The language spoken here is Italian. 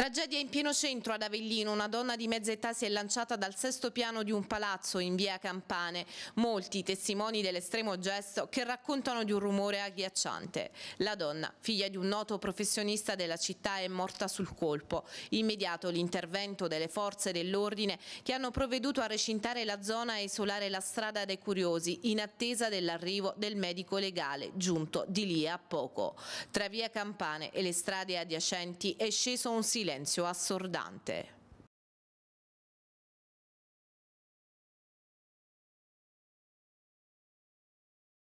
Tragedia in pieno centro ad Avellino, una donna di mezza età si è lanciata dal sesto piano di un palazzo in via Campane. Molti testimoni dell'estremo gesto che raccontano di un rumore agghiacciante. La donna, figlia di un noto professionista della città, è morta sul colpo. Immediato l'intervento delle forze dell'ordine che hanno provveduto a recintare la zona e isolare la strada dai curiosi in attesa dell'arrivo del medico legale, giunto di lì a poco. Tra via Campane e le strade adiacenti è sceso un silenzio silenzio assordante.